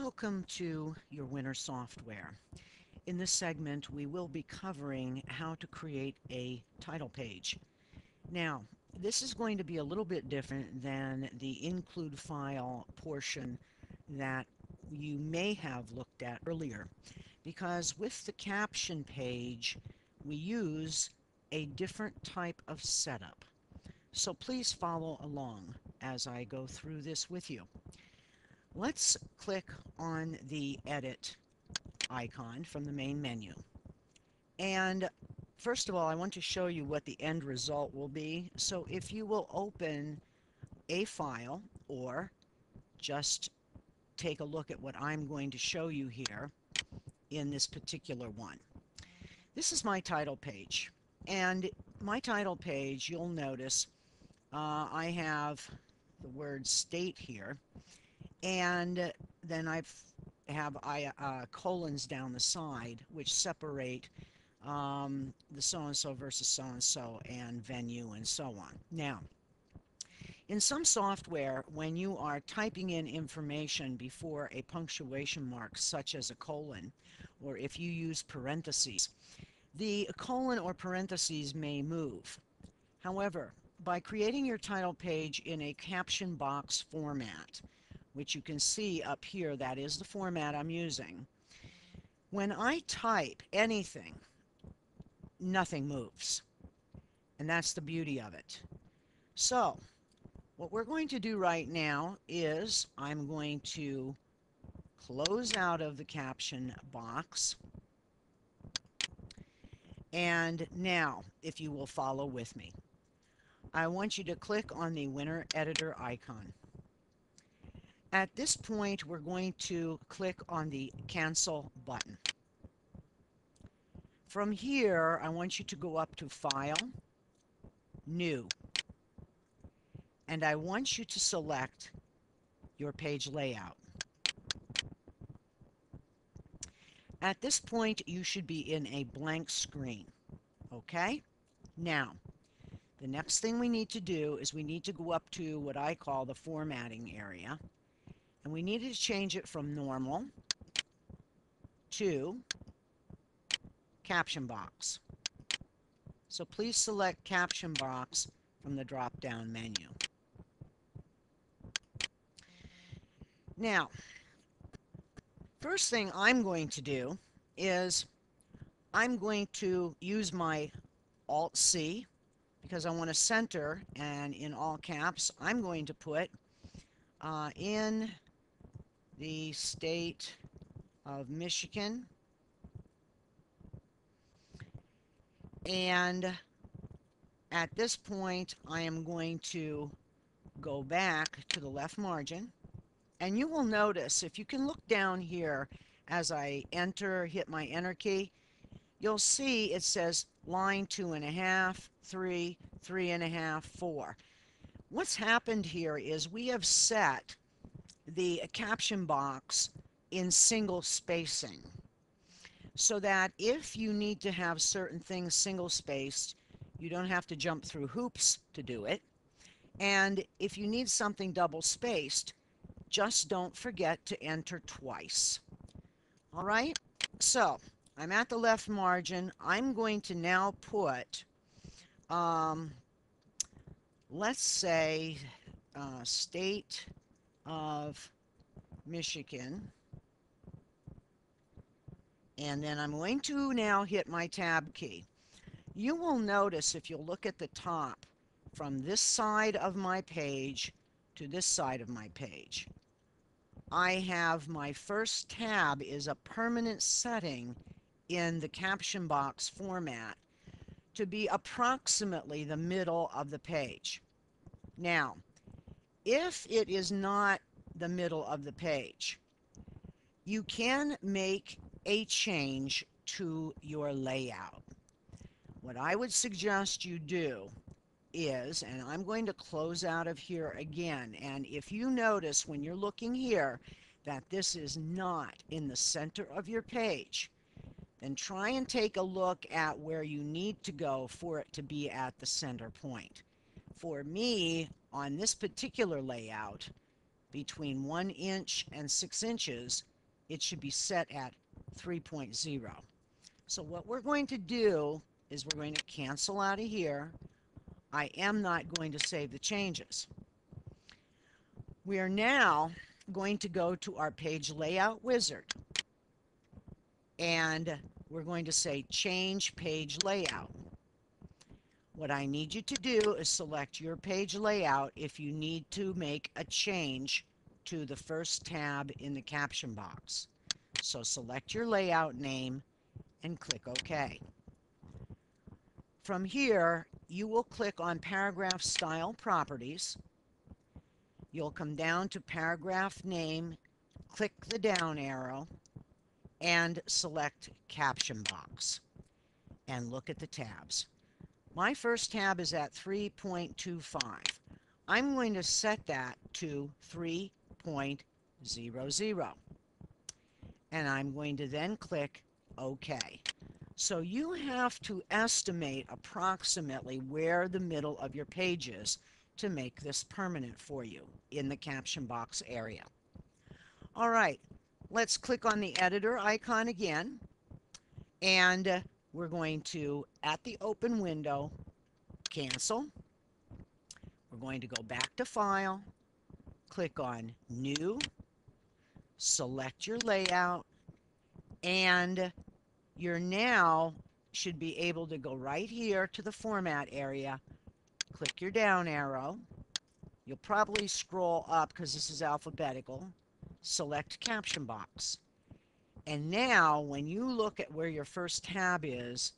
Welcome to your Winner software. In this segment, we will be covering how to create a title page. Now, this is going to be a little bit different than the include file portion that you may have looked at earlier because with the caption page, we use a different type of setup. So please follow along as I go through this with you. Let's click on the edit icon from the main menu. And first of all, I want to show you what the end result will be. So if you will open a file or just take a look at what I'm going to show you here in this particular one. This is my title page. And my title page, you'll notice uh, I have the word state here and then I have I, uh, colons down the side which separate um, the so-and-so versus so-and-so and venue and so on. Now, in some software, when you are typing in information before a punctuation mark, such as a colon, or if you use parentheses, the colon or parentheses may move. However, by creating your title page in a caption box format, which you can see up here, that is the format I'm using. When I type anything, nothing moves. And that's the beauty of it. So, what we're going to do right now is I'm going to close out of the caption box. And now, if you will follow with me, I want you to click on the Winner Editor icon. At this point, we're going to click on the Cancel button. From here, I want you to go up to File, New, and I want you to select your page layout. At this point, you should be in a blank screen. Okay? Now, the next thing we need to do is we need to go up to what I call the formatting area and we needed to change it from normal to caption box. So please select caption box from the drop down menu. Now, first thing I'm going to do is I'm going to use my Alt C because I want to center and in all caps I'm going to put uh, in the state of Michigan. And at this point, I am going to go back to the left margin. And you will notice, if you can look down here as I enter, hit my enter key, you'll see it says line two and a half, three, three and a half, four. What's happened here is we have set the caption box in single spacing so that if you need to have certain things single spaced, you don't have to jump through hoops to do it. And if you need something double spaced, just don't forget to enter twice. All right, so I'm at the left margin. I'm going to now put, um, let's say, uh, state of Michigan. And then I'm going to now hit my tab key. You will notice if you look at the top from this side of my page to this side of my page, I have my first tab is a permanent setting in the caption box format to be approximately the middle of the page. Now, if it is not the middle of the page, you can make a change to your layout. What I would suggest you do is, and I'm going to close out of here again, and if you notice when you're looking here that this is not in the center of your page, then try and take a look at where you need to go for it to be at the center point. For me, on this particular layout, between one inch and six inches it should be set at 3.0. So what we're going to do is we're going to cancel out of here. I am not going to save the changes. We are now going to go to our page layout wizard and we're going to say change page layout. What I need you to do is select your page layout if you need to make a change to the first tab in the caption box. So select your layout name and click OK. From here, you will click on Paragraph Style Properties. You'll come down to Paragraph Name, click the down arrow, and select Caption Box. And look at the tabs. My first tab is at 3.25. I'm going to set that to 3.00. And I'm going to then click OK. So you have to estimate approximately where the middle of your page is to make this permanent for you in the caption box area. All right, let's click on the editor icon again. And uh, we're going to, at the open window, cancel. We're going to go back to File, click on New, select your layout, and you're now should be able to go right here to the Format area, click your down arrow. You'll probably scroll up because this is alphabetical. Select Caption Box. And now when you look at where your first tab is,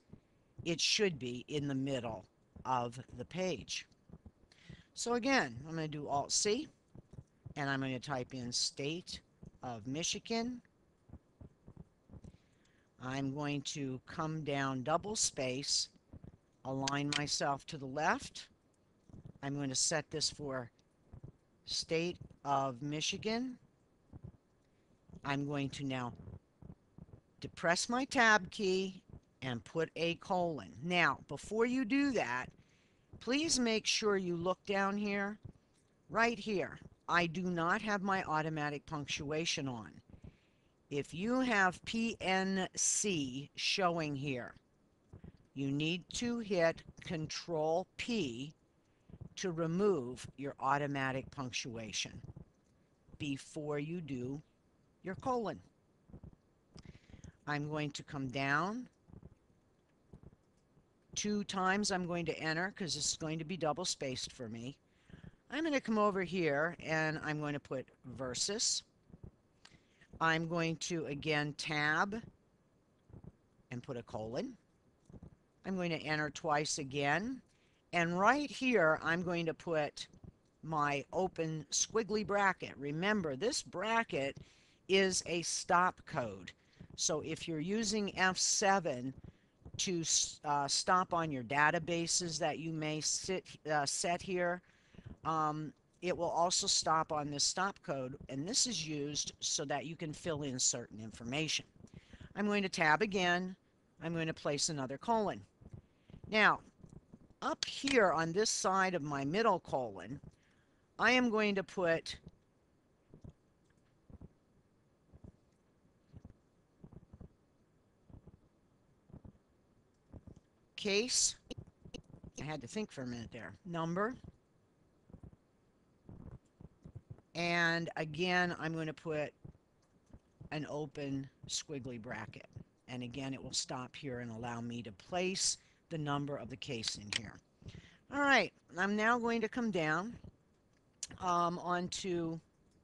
it should be in the middle of the page. So again, I'm going to do Alt-C, and I'm going to type in State of Michigan. I'm going to come down double space, align myself to the left. I'm going to set this for State of Michigan. I'm going to now depress my tab key and put a colon. Now, before you do that, please make sure you look down here, right here. I do not have my automatic punctuation on. If you have PNC showing here, you need to hit Control P to remove your automatic punctuation before you do your colon. I'm going to come down two times I'm going to enter because this is going to be double spaced for me. I'm going to come over here and I'm going to put versus. I'm going to again tab and put a colon. I'm going to enter twice again and right here I'm going to put my open squiggly bracket. Remember this bracket is a stop code. So if you're using F7 to uh, stop on your databases that you may sit, uh, set here, um, it will also stop on this stop code and this is used so that you can fill in certain information. I'm going to tab again. I'm going to place another colon. Now, up here on this side of my middle colon, I am going to put case, I had to think for a minute there, number, and again I'm going to put an open squiggly bracket and again it will stop here and allow me to place the number of the case in here. Alright, I'm now going to come down um, onto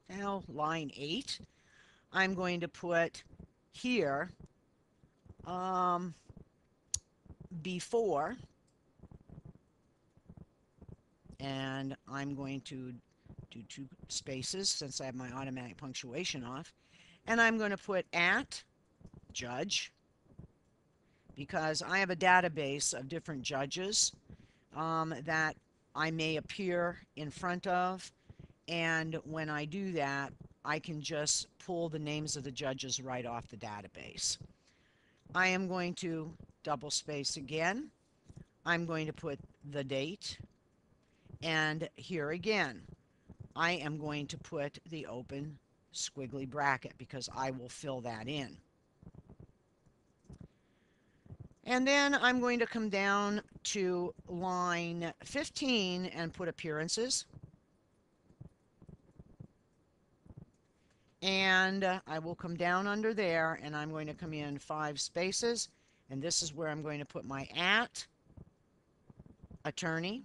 now line 8. I'm going to put here um, before. And I'm going to do two spaces since I have my automatic punctuation off. And I'm going to put at judge because I have a database of different judges um, that I may appear in front of. And when I do that I can just pull the names of the judges right off the database. I am going to double space again. I'm going to put the date. And here again, I am going to put the open squiggly bracket because I will fill that in. And then I'm going to come down to line 15 and put appearances. And I will come down under there and I'm going to come in five spaces. And this is where I'm going to put my at attorney.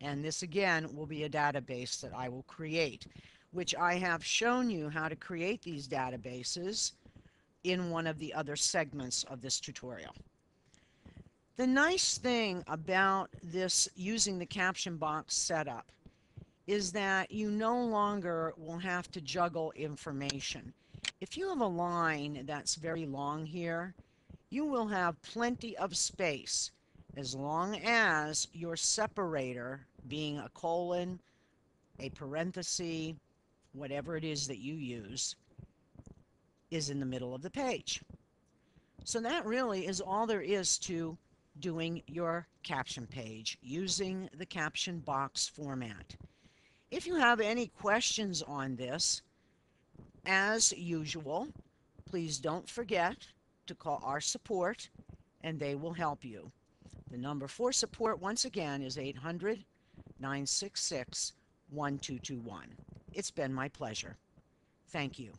And this again will be a database that I will create, which I have shown you how to create these databases in one of the other segments of this tutorial. The nice thing about this using the caption box setup is that you no longer will have to juggle information. If you have a line that's very long here, you will have plenty of space as long as your separator, being a colon, a parenthesis, whatever it is that you use, is in the middle of the page. So that really is all there is to doing your caption page using the caption box format. If you have any questions on this, as usual, please don't forget to call our support and they will help you. The number for support once again is 800 966 1221. It's been my pleasure. Thank you.